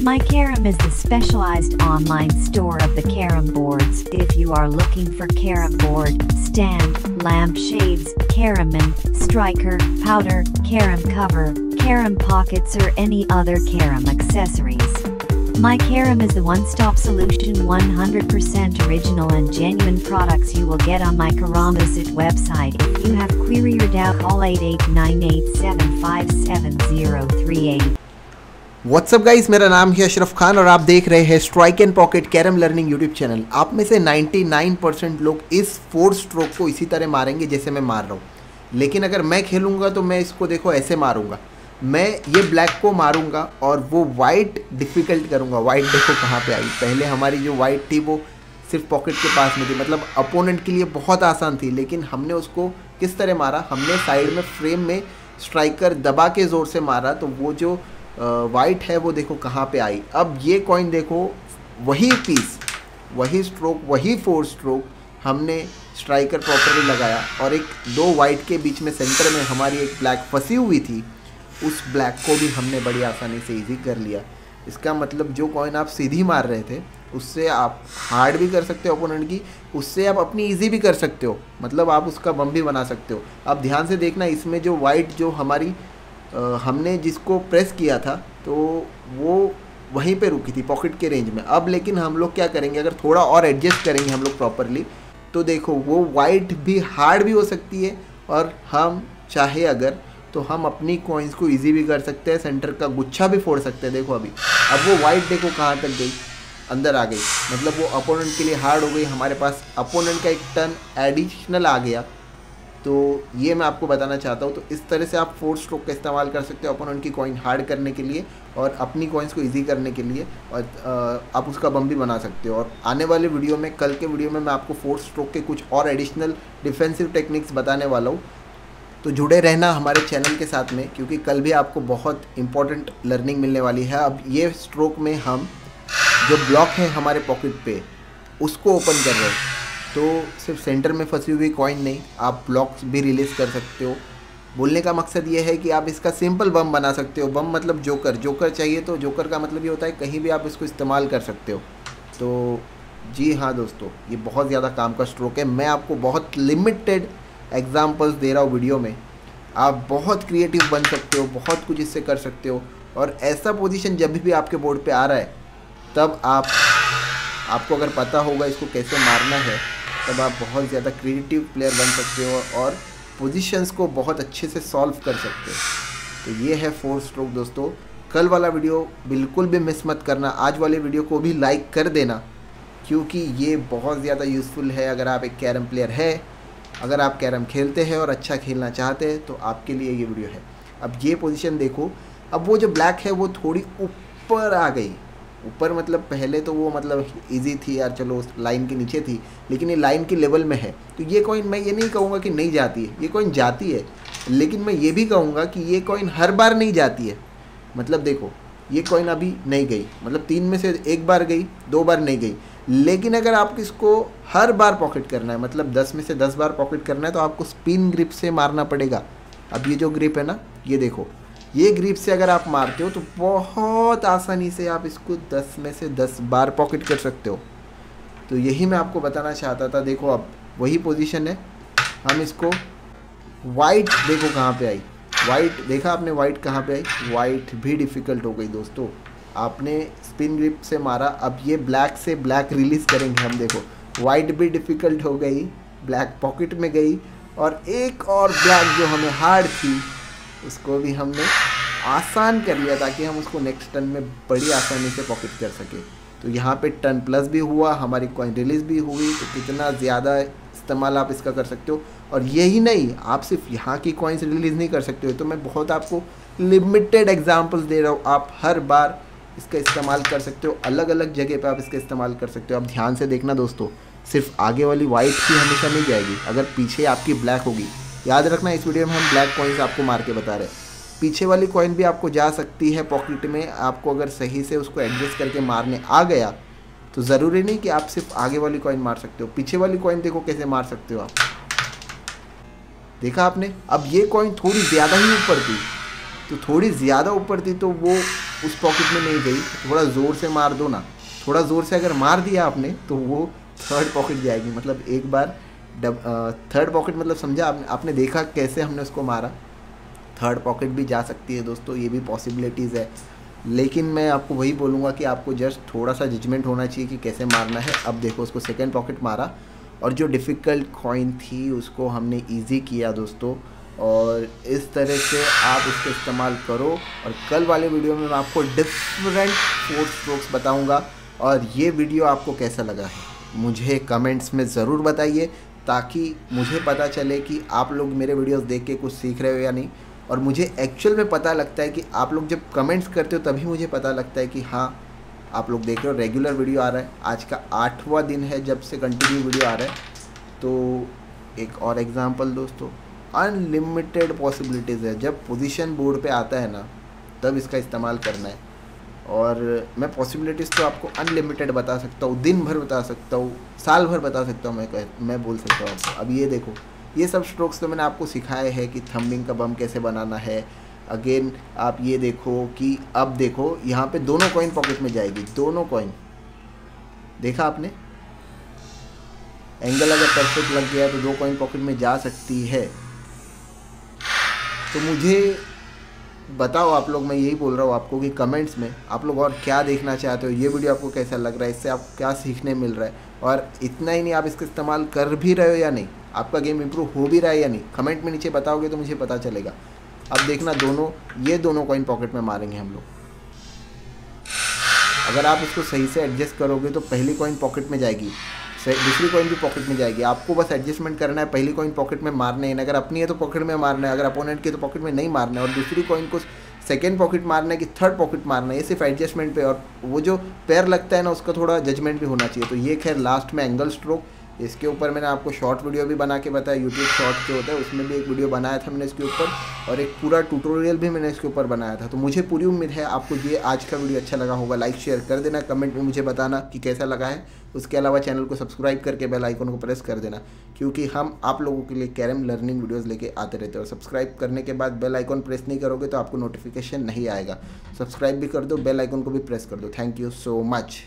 My Carom is the specialized online store of the carom boards. If you are looking for carom board, stand, lampshades, caroman, striker, powder, carom cover, carom pockets or any other carom accessories. My Carom is the one-stop solution 100% original and genuine products you will get on my Karamazit website. If you have query or doubt call 8898757038. What's up guys मेरा नाम है अशरफ खान और आप देख रहे हैं strike and pocket carrom learning YouTube channel आप में से 99 परसेंट लोग इस फोर स्ट्रोक को इसी तरह मारेंगे जैसे मैं मार रहा हूँ। लेकिन अगर मैं खेलूँगा तो मैं इसको देखो ऐसे मारूँगा। मैं ये ब्लैक को मारूँगा और वो वाइट डिफ़िकल्ट करूँगा। वाइट देखो कहाँ पर आई। पहले हमारी जो वाइट थी वो सिर्फ़ पॉकेट के पास में थी। मतलब अपोनेंट के लिए बहुत आसान थी, लेकिन हमने उसको किस तरह मारा? हमने साइड में फ्रेम में स्ट्राइकर दबा के ज़ोर से मारा तो वो जो वाइट है, वो देखो कहाँ पे आई। अब ये कॉइन देखो, वही पीस वही स्ट्रोक वही फोर स्ट्रोक हमने स्ट्राइकर प्रॉपरली लगाया और एक दो वाइट के बीच में सेंटर में हमारी एक ब्लैक फंसी हुई थी, उस ब्लैक को भी हमने बड़ी आसानी से इजी कर लिया। इसका मतलब जो कॉइन आप सीधी मार रहे थे, उससे आप हार्ड भी कर सकते हो ओपोनेंट की, उससे आप अपनी इजी भी कर सकते हो। मतलब आप उसका बम भी बना सकते हो। आप ध्यान से देखना, इसमें जो वाइट जो हमारी हमने जिसको प्रेस किया था तो वो वहीं पे रुकी थी पॉकेट के रेंज में। अब लेकिन हम लोग क्या करेंगे, अगर थोड़ा और एडजस्ट करेंगे हम लोग प्रॉपरली तो देखो, वो वाइट भी हार्ड भी हो सकती है और हम चाहे अगर तो हम अपनी कॉइन्स को इजी भी कर सकते हैं सेंटर का गुच्छा भी फोड़ सकते हैं। देखो अभी, अब वो वाइट देखो कहाँ तक गई? अंदर आ गई। मतलब वो अपोनेंट के लिए हार्ड हो गई, हमारे पास अपोनेंट का एक टर्न एडिशनल आ गया। तो ये मैं आपको बताना चाहता हूँ तो इस तरह से आप फोर स्ट्रोक का इस्तेमाल कर सकते हो अपन उनकी कॉइन हार्ड करने के लिए और अपनी कॉइन्स को इजी करने के लिए और आप उसका बम भी बना सकते हो। और आने वाले वीडियो में, कल के वीडियो में मैं आपको फोर स्ट्रोक के कुछ और एडिशनल डिफेंसिव टेक्निक्स बताने वाला हूँ। तो जुड़े रहना हमारे चैनल के साथ में, क्योंकि कल भी आपको बहुत इंपॉर्टेंट लर्निंग मिलने वाली है। अब ये स्ट्रोक में हम जो ब्लॉक है हमारे पॉकेट पे, उसको ओपन कर रहे हैं। तो सिर्फ़ सेंटर में फंसी हुई कॉइन नहीं, आप ब्लॉक्स भी रिलीज़ कर सकते हो। बोलने का मकसद ये है कि आप इसका सिंपल बम बना सकते हो। बम मतलब जोकर जोकर चाहिए तो जोकर का मतलब ये होता है कहीं भी आप इसको इस्तेमाल कर सकते हो। तो जी हाँ दोस्तों, ये बहुत ज़्यादा काम का स्ट्रोक है। मैं आपको बहुत लिमिटेड एग्जाम्पल्स दे रहा हूँ वीडियो में। आप बहुत क्रिएटिव बन सकते हो, बहुत कुछ इससे कर सकते हो। और ऐसा पोजीशन जब भी आपके बोर्ड पे आ रहा है, तब आप, आपको अगर पता होगा इसको कैसे मारना है तब आप बहुत ज़्यादा क्रिएटिव प्लेयर बन सकते हो और पोजीशंस को बहुत अच्छे से सॉल्व कर सकते हो। तो ये है फोर स्ट्रोक दोस्तों। कल वाला वीडियो बिल्कुल भी मिस मत करना। आज वाले वीडियो को भी लाइक कर देना, क्योंकि ये बहुत ज़्यादा यूज़फुल है। अगर आप एक कैरम प्लेयर है, अगर आप कैरम खेलते हैं और अच्छा खेलना चाहते हैं तो आपके लिए ये वीडियो है। अब ये पोजीशन देखो। अब वो जो ब्लैक है, वो थोड़ी ऊपर आ गई। ऊपर मतलब पहले तो वो मतलब इजी थी यार, चलो उस लाइन के नीचे थी, लेकिन ये लाइन के लेवल में है। तो ये कॉइन मैं ये नहीं कहूँगा कि नहीं जाती है, ये कॉइन जाती है, लेकिन मैं ये भी कहूँगा कि ये कॉइन हर बार नहीं जाती है। मतलब देखो, ये कॉइन अभी नहीं गई मतलब तीन में से एक बार गई, दो बार नहीं गई, लेकिन अगर आप इसको हर बार पॉकेट करना है मतलब दस में से दस बार पॉकेट करना है तो आपको स्पिन ग्रिप से मारना पड़ेगा। अब ये जो ग्रिप है ना, ये देखो ये ग्रिप से अगर आप मारते हो तो बहुत आसानी से आप इसको 10 में से 10 बार पॉकेट कर सकते हो। तो यही मैं आपको बताना चाहता था, देखो अब, वही पोजीशन है। हम इसको वाइट देखो कहाँ पे आई। वाइट देखा आपने वाइट कहाँ पे आई? वाइट भी डिफ़िकल्ट हो गई दोस्तों। आपने स्पिन ग्रिप से मारा, अब ये ब्लैक से ब्लैक रिलीज़ करेंगे हम, देखो। वाइट भी डिफ़िकल्ट हो गई ब्लैक पॉकेट में गई, और एक और ब्लैक जो हमें हार्ड थी उसको भी हमने आसान कर लिया ताकि हम उसको नेक्स्ट टर्न में बड़ी आसानी से पॉकेट कर सकें। तो यहाँ पे टर्न प्लस भी हुआ, हमारी कॉइन रिलीज़ भी हुई तो कितना ज़्यादा इस्तेमाल आप इसका कर सकते हो। और यही नहीं, आप सिर्फ़ यहाँ की कॉइन्स रिलीज़ नहीं कर सकते हो। तो मैं बहुत आपको लिमिटेड एग्जाम्पल्स दे रहा हूँ। आप हर बार इसका इस्तेमाल कर सकते हो। अलग अलग जगह पे आप इसका इस्तेमाल कर सकते हो। आप ध्यान से देखना दोस्तों, सिर्फ़ आगे वाली वाइट ही हमेशा नहीं जाएगी। अगर पीछे आपकी ब्लैक होगी याद रखना, इस वीडियो में हम ब्लैक कॉइन्स आपको मार के बता रहे हैं। पीछे वाली कॉइन भी आपको जा सकती है पॉकेट में, आपको अगर सही से उसको एडजस्ट करके मारने आ गया तो ज़रूरी नहीं कि आप सिर्फ़ आगे वाली कॉइन मार सकते हो। पीछे वाली कॉइन देखो कैसे मार सकते हो आप। देखा आपने? अब ये कॉइन थोड़ी ज़्यादा ही ऊपर थी। तो थोड़ी ज़्यादा ऊपर थी तो वो उस पॉकेट में नहीं गई। थोड़ा ज़ोर से मार दो ना। थोड़ा ज़ोर से अगर मार दिया आपने तो वो थर्ड पॉकेट जाएगी। मतलब एक बार डब थर्ड पॉकेट मतलब समझा आपने आपने देखा कैसे हमने उसको मारा? थर्ड पॉकेट भी जा सकती है दोस्तों, ये भी पॉसिबिलिटीज़ है। लेकिन मैं आपको वही बोलूँगा कि आपको जस्ट थोड़ा सा जजमेंट होना चाहिए कि कैसे मारना है। अब देखो, उसको सेकेंड पॉकेट मारा और जो डिफ़िकल्ट कॉइन थी, उसको हमने ईजी किया दोस्तों। और इस तरह से आप इसका इस्तेमाल करो और कल वाले वीडियो में मैं आपको डिफरेंट फोर्थ स्ट्रोक्स बताऊँगा। और ये वीडियो आपको कैसा लगा है, मुझे कमेंट्स में ज़रूर बताइए। ताकि मुझे पता चले कि आप लोग मेरे वीडियोस देख के कुछ सीख रहे हो या नहीं। और मुझे एक्चुअल में पता लगता है कि आप लोग जब कमेंट्स करते हो, तभी मुझे पता लगता है कि हाँ आप लोग देख रहे हो रेगुलर वीडियो आ रहा है। आज का आठवां दिन है, जब से कंटिन्यू वीडियो आ रहा है। तो एक और एग्ज़ाम्पल दोस्तों अनलिमिटेड पॉसिबिलिटीज़ है। जब पोजीशन बोर्ड पे आता है ना, तब इसका इस्तेमाल करना है। और मैं पॉसिबिलिटीज़ तो आपको अनलिमिटेड बता सकता हूँ दिन भर बता सकता हूँ साल भर बता सकता हूँ, मैं कह, मैं बोल सकता हूँ आपको। अब ये देखो, ये सब स्ट्रोक्स तो मैंने आपको सिखाए हैं कि थम्बिंग का बम कैसे बनाना है। अगेन आप ये देखो कि अब देखो, यहाँ पे दोनों कॉइन पॉकेट में जाएगी, दोनों कॉइन देखा आपने? एंगल अगर परफेक्ट लग गया तो दो कॉइन पॉकेट में जा सकती है। तो मुझे बताओ आप लोग, मैं यही बोल रहा हूँ आपको कि कमेंट्स में आप लोग और क्या देखना चाहते हो, ये वीडियो आपको कैसा लग रहा है, इससे आप क्या सीखने मिल रहा है और इतना ही नहीं, आप इसका इस्तेमाल कर भी रहे हो या नहीं? आपका गेम इंप्रूव हो भी रहा है या नहीं? कमेंट में नीचे बताओगे तो मुझे पता चलेगा। अब देखना, दोनों, ये दोनों कॉइन पॉकेट में मारेंगे हम लोग। अगर आप इसको सही से एडजस्ट करोगे तो पहली कॉइन पॉकेट में जाएगी। दूसरी कॉइन भी पॉकेट में जाएगी। आपको बस एडजस्टमेंट करना है, पहली कॉइन पॉकेट में मारने है अगर अपनी है तो पॉकेट में मारना है, अगर अपोनेंट की तो पॉकेट में नहीं मारना है। और दूसरी कॉइन को सेकेंड पॉकेट मारना है कि थर्ड पॉकेट मारना है, ये सिर्फ़ एडजस्टमेंट पे और वो जो पैर लगता है ना, उसका थोड़ा जजमेंट भी होना चाहिए। तो ये खैर लास्ट में एंगल स्ट्रोक इसके ऊपर मैंने आपको शॉर्ट वीडियो भी बना के बताया यूट्यूब शॉर्ट जो होता है, उसमें भी एक वीडियो बनाया था मैंने इसके ऊपर और एक पूरा ट्यूटोरियल भी मैंने इसके ऊपर बनाया था। तो मुझे पूरी उम्मीद है आपको ये आज का वीडियो अच्छा लगा होगा। लाइक शेयर कर देना कमेंट में मुझे बताना कि कैसा लगा है। उसके अलावा चैनल को सब्सक्राइब करके बेल आइकन को प्रेस कर देना, क्योंकि हम आप लोगों के लिए कैरम लर्निंग वीडियोस लेके आते रहते हैं। और सब्सक्राइब करने के बाद बेल आइकन प्रेस नहीं करोगे तो आपको नोटिफिकेशन नहीं आएगा। सब्सक्राइब भी कर दो बेल आइकन को भी प्रेस कर दो। Thank you so much